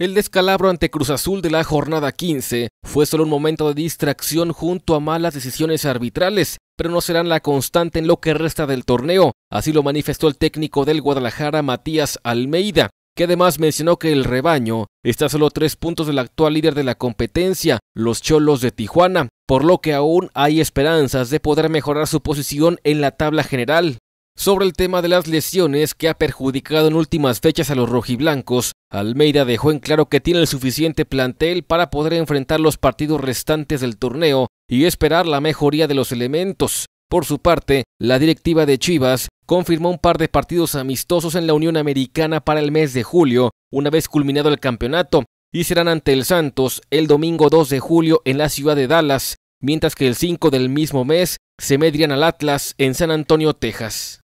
El descalabro ante Cruz Azul de la jornada 15 fue solo un momento de distracción junto a malas decisiones arbitrales, pero no serán la constante en lo que resta del torneo, así lo manifestó el técnico del Guadalajara Matías Almeida, que además mencionó que el rebaño está a solo tres puntos del actual líder de la competencia, los Cholos de Tijuana, por lo que aún hay esperanzas de poder mejorar su posición en la tabla general. Sobre el tema de las lesiones que ha perjudicado en últimas fechas a los rojiblancos, Almeida dejó en claro que tiene el suficiente plantel para poder enfrentar los partidos restantes del torneo y esperar la mejoría de los elementos. Por su parte, la directiva de Chivas confirmó un par de partidos amistosos en la Unión Americana para el mes de julio, una vez culminado el campeonato, y serán ante el Santos el domingo 2 de julio en la ciudad de Dallas, mientras que el 5 del mismo mes se medrían al Atlas en San Antonio, Texas.